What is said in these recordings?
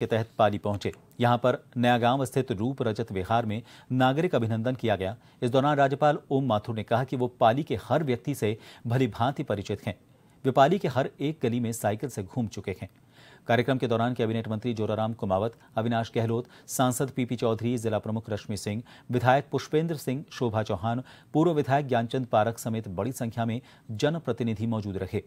के तहत पाली पहुँचे। यहाँ पर नया गाँव स्थित रूप रजत विहार में नागरिक अभिनंदन किया गया। इस दौरान राज्यपाल ओम माथुर ने कहा कि वो पाली के हर व्यक्ति से भली भांति परिचित हैं। वे पाली के हर एक गली में साइकिल से घूम चुके हैं। कार्यक्रम के दौरान कैबिनेट मंत्री जोराराम कुमावत, अविनाश गहलोत, सांसद पीपी चौधरी, जिला प्रमुख रश्मि सिंह, विधायक पुष्पेंद्र सिंह, शोभा चौहान, पूर्व विधायक ज्ञानचंद पारक समेत बड़ी संख्या में जनप्रतिनिधि मौजूद रहे।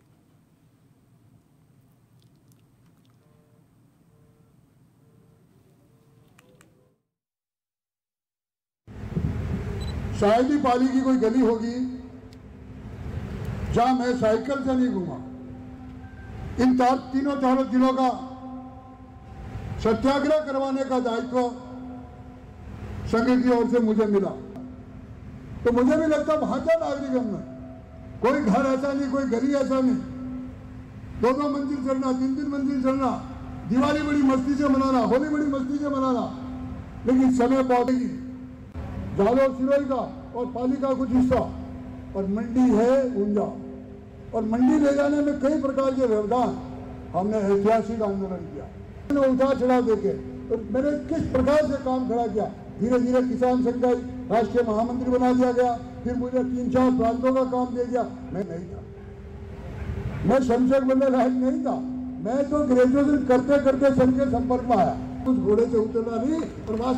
शायद ही पाली की कोई गली होगी, जहाँ मैं साइकिल से नहीं घूमा। इन चार, तीनों चारों जिलों का सत्याग्रह करवाने का दायित्व संघ की ओर से मुझे मिला। तो मुझे भी लगता भाषा नागरिक में कोई घर ऐसा नहीं, कोई गली ऐसा नहीं। दो दो मंजिल चलना तीन तीन मंजिल चलना दिवाली बड़ी मस्ती से मनाना, होली बड़ी मस्ती से मनाना, लेकिन समय पहुंचेगी जालोर सिरोही का और पाली का कुछ हिस्सा और मंडी है ऊंजा और मंडी ले जाने में कई प्रकार के व्यवधान। हमने ऐतिहासिक आंदोलन किया। उठा चढ़ा देके और मैंने किस प्रकार से काम खड़ा किया? धीरे धीरे किसान संघ का राष्ट्रीय महामंत्री बना दिया गया। फिर मुझे तीन चार प्रांतों का काम दे दिया। मैं नहीं था। मैं संसद बनने लायक नहीं था। मैं तो ग्रेजुएशन करते करते संघ के संपर्क में आया। कुछ घोड़े से उतरना नहीं। और